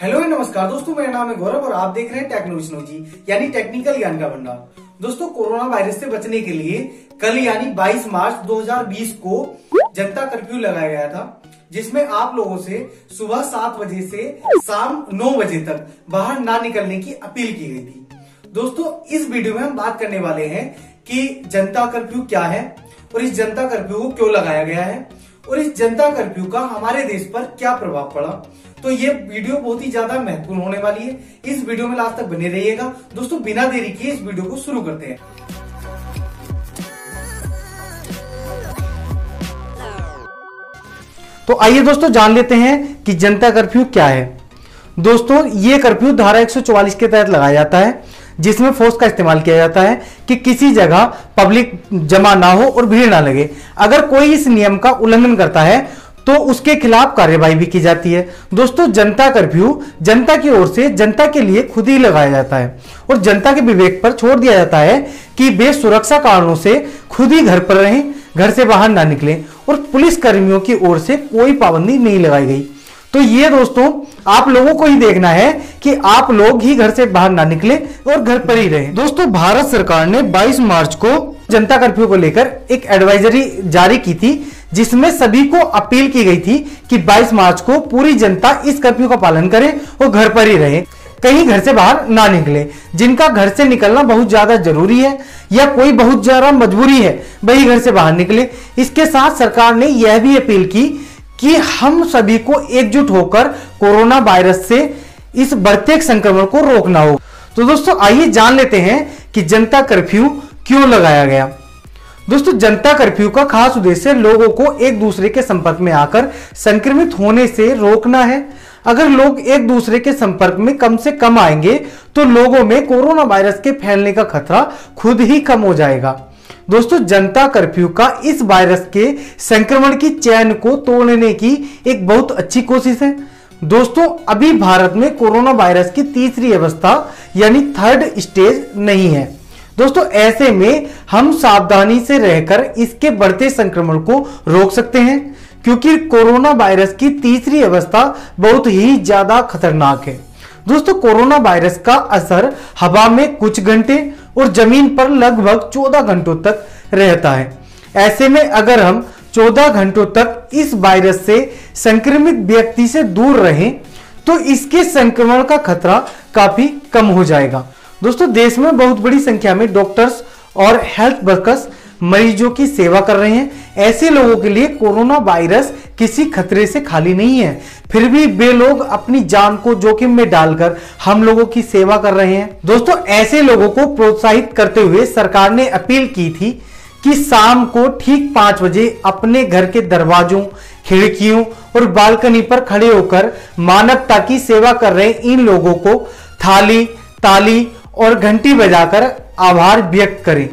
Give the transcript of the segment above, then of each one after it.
Hello नमस्कार। दोस्तों, मेरा नाम है गौरव और आप देख रहे हैं टेक्नोलॉजी यानी टेक्निकल ज्ञान का भंडार। दोस्तों, कोरोना वायरस से बचने के लिए कल, यानी 22 मार्च 2020 को जनता कर्फ्यू लगाया गया था, जिसमें आप लोगों से सुबह सात बजे से शाम नौ बजे तक बाहर ना निकलने की अपील की गई थी। दोस्तों, इस वीडियो में हम बात करने वाले हैं कि जनता कर्फ्यू क्या है और इस जनता कर्फ्यू को क्यों लगाया गया है। और इस जनता कर्फ्यू का हमारे देश पर क्या प्रभाव पड़ा? तो ये वीडियो बहुत ही ज़्यादा महत्वपूर्ण होने वाली है। इस वीडियो में लास्ट तक बने रहिएगा। दोस्तों, बिना देरी किए इस वीडियो को शुरू करते हैं। तो आइए दोस्तों, जान लेते हैं कि जनता कर्फ्यू क्या है। दोस्तों, ये कर्फ्यू धारा 144 के तहत लगाया जाता है। जिसमें फोर्स का इस्तेमाल किया जाता है कि किसी जगह पब्लिक जमा ना हो और भीड़ ना लगे। अगर कोई इस नियम का उल्लंघन करता है तो उसके खिलाफ कार्यवाही भी की जाती है। दोस्तों, जनता कर्फ्यू जनता की ओर से जनता के लिए खुद ही लगाया जाता है और जनता के विवेक पर छोड़ दिया जाता है कि वे सुरक्षा कारणों से खुद ही घर पर रहें, घर से बाहर ना निकलें और पुलिस कर्मियों की ओर से कोई पाबंदी नहीं लगाई गई। तो ये दोस्तों आप लोगों को ही देखना है कि आप लोग ही घर से बाहर ना निकले और घर पर ही रहे। दोस्तों, भारत सरकार ने 22 मार्च को जनता कर्फ्यू को लेकर एक एडवाइजरी जारी की थी, जिसमें सभी को अपील की गई थी कि 22 मार्च को पूरी जनता इस कर्फ्यू का पालन करे और घर पर ही रहे, कहीं घर से बाहर ना निकले। जिनका घर से निकलना बहुत ज़्यादा ज़रूरी है या कोई बहुत ज़्यादा मजबूरी है, वही घर से बाहर निकले। इसके साथ सरकार ने यह भी अपील की कि हम सभी को एकजुट होकर कोरोना वायरस से इस बढ़ते संक्रमण को रोकना हो। तो दोस्तों, आइए जान लेते हैं कि जनता कर्फ्यू क्यों लगाया गया। दोस्तों, जनता कर्फ्यू का खास उद्देश्य लोगों को एक दूसरे के संपर्क में आकर संक्रमित होने से रोकना है। अगर लोग एक दूसरे के संपर्क में कम से कम आएँगे तो लोगों में कोरोना वायरस के फैलने का खतरा खुद ही कम हो जाएगा। दोस्तों, जनता कर्फ्यू का इस वायरस के संक्रमण की चैन को तोड़ने की एक बहुत अच्छी कोशिश है। दोस्तों, अभी भारत में कोरोना वायरस की तीसरी अवस्था, यानी थर्ड स्टेज नहीं है। दोस्तों, ऐसे में हम सावधानी से रहकर इसके बढ़ते संक्रमण को रोक सकते हैं, क्योंकि कोरोना वायरस की तीसरी अवस्था बहुत ही ज़्यादा खतरनाक है। दोस्तों, कोरोना वायरस का असर हवा में कुछ घंटे और ज़मीन पर लगभग 14 घंटों तक रहता है। ऐसे में अगर हम 14 घंटों तक इस वायरस से संक्रमित व्यक्ति से दूर रहें तो इसके संक्रमण का खतरा काफ़ी कम हो जाएगा। दोस्तों, देश में बहुत बड़ी संख्या में डॉक्टर्स और हेल्थ वर्कर्स मरीजों की सेवा कर रहे हैं। ऐसे लोगों के लिए कोरोना वायरस किसी खतरे से खाली नहीं है। फिर भी वे लोग अपनी जान को जोखिम में डालकर हम लोगों की सेवा कर रहे हैं। दोस्तों, ऐसे लोगों को प्रोत्साहित करते हुए सरकार ने अपील की थी कि शाम को ठीक पाँच बजे अपने घर के दरवाजों, खिड़कियों और बालकनी पर खड़े होकर मानवता की सेवा कर रहे इन लोगों को थाली, ताली और घंटी बजाकर आभार व्यक्त करें।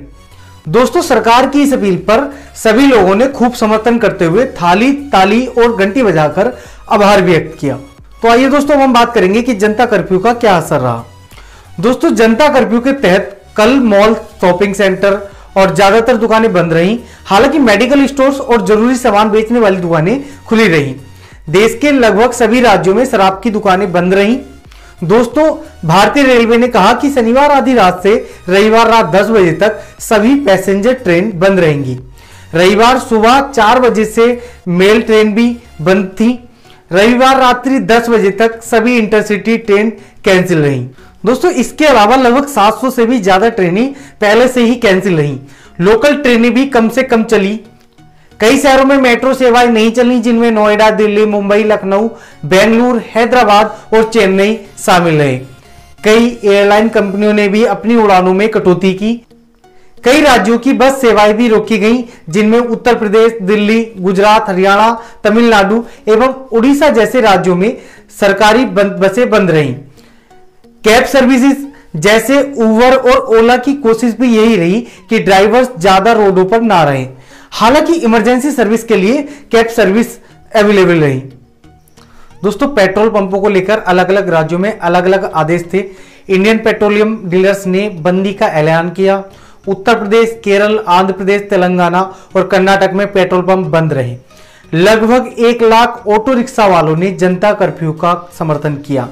दोस्तों, सरकार की इस अपील पर सभी लोगों ने खूब समर्थन करते हुए थाली, ताली और घंटी बजाकर आभार व्यक्त किया। तो आइए दोस्तों हम बात करेंगे कि जनता कर्फ्यू का क्या असर रहा। दोस्तों, जनता कर्फ्यू के तहत कल मॉल शॉपिंग सेंटर और ज़्यादातर दुकानें बंद रहीं। हालाँकि मेडिकल स्टोर्स और ज़रूरी सामान बेचने वाली दुकानें खुली रहीं। देश के लगभग सभी राज्यों में शराब की दुकानें बंद रहीं। दोस्तों, भारतीय रेलवे ने कहा कि शनिवार आधी रात से रविवार रात 10 बजे तक सभी पैसेंजर ट्रेन बंद रहेंगी। रविवार सुबह चार बजे से मेल ट्रेन भी बंद थी। रविवार रात्रि 10 बजे तक सभी इंटरसिटी ट्रेन कैंसिल रही। दोस्तों, इसके अलावा लगभग 700 से भी ज़्यादा ट्रेनें पहले से ही कैंसिल रही। लोकल ट्रेनें भी कम से कम चली। कई शहरों में मेट्रो सेवाएँ नहीं चली जिनमें नोएडा, दिल्ली, मुंबई, लखनऊ, बेंगलुरु, हैदराबाद और चेन्नई शामिल रहे। कई एयरलाइन कंपनियों ने भी अपनी उड़ानों में कटौती की। कई राज्यों की बस सेवाएँ भी रोकी गई, जिनमें उत्तर प्रदेश, दिल्ली, गुजरात, हरियाणा, तमिलनाडु एवं उड़ीसा जैसे राज्यों में सरकारी बसें बंद रहीं। कैब सर्विसेज़ जैसे उबर और ओला की कोशिश भी यही रही कि ड्राइवर्स ज़्यादा रोडों पर ना रहें। हालाँकि इमरजेंसी सर्विस के लिए कैब सर्विस अवेलेबल रही दोस्तों, पेट्रोल पंपों को लेकर अलग अलग राज्यों में अलग अलग आदेश थे। इंडियन पेट्रोलियम डीलर्स ने बंदी का ऐलान किया। उत्तर प्रदेश, केरल, आंध्र प्रदेश, तेलंगाना और कर्नाटक में पेट्रोल पंप बंद रहे। लगभग एक लाख ऑटो रिक्शा वालों ने जनता कर्फ्यू का समर्थन किया।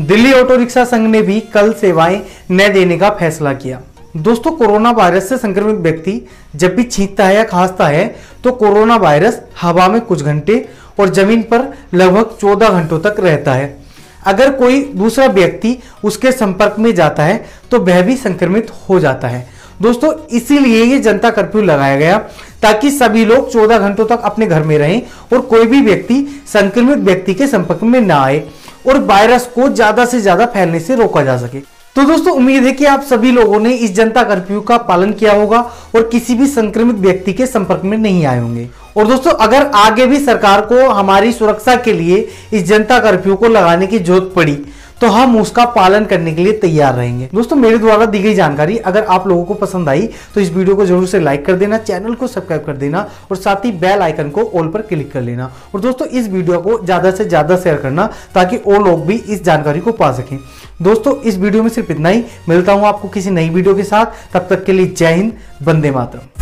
दिल्ली ऑटो रिक्शा संघ ने भी कल सेवाएँ न देने का फैसला किया। दोस्तों, कोरोना वायरस से संक्रमित व्यक्ति जब भी छींकता है या खांसता है तो कोरोना वायरस हवा में कुछ घंटे और ज़मीन पर लगभग 14 घंटों तक रहता है। अगर कोई दूसरा व्यक्ति उसके संपर्क में जाता है तो वह भी संक्रमित हो जाता है। दोस्तों, इसीलिए ये जनता कर्फ्यू लगाया गया ताकि सभी लोग 14 घंटों तक अपने घर में रहें और कोई भी व्यक्ति संक्रमित व्यक्ति के संपर्क में ना आए और वायरस को ज़्यादा से ज़्यादा फैलने से रोका जा सके। तो दोस्तों, उम्मीद है कि आप सभी लोगों ने इस जनता कर्फ्यू का पालन किया होगा और किसी भी संक्रमित व्यक्ति के संपर्क में नहीं आए होंगे। और दोस्तों, अगर आगे भी सरकार को हमारी सुरक्षा के लिए इस जनता कर्फ्यू को लगाने की ज़रूरत पड़ी तो हम उसका पालन करने के लिए तैयार रहेंगे। दोस्तों, मेरे द्वारा दी गई जानकारी अगर आप लोगों को पसंद आई तो इस वीडियो को ज़रूर से लाइक कर देना, चैनल को सब्सक्राइब कर देना और साथ ही बेल आइकन को ऑल पर क्लिक कर लेना। और दोस्तों, इस वीडियो को ज़्यादा से ज़्यादा शेयर करना ताकि और लोग भी इस जानकारी को पा सकें। दोस्तों, इस वीडियो में सिर्फ़ इतना ही। मिलता हूँ आपको किसी नई वीडियो के साथ। तब तक के लिए जय हिंद, वंदे मातरम।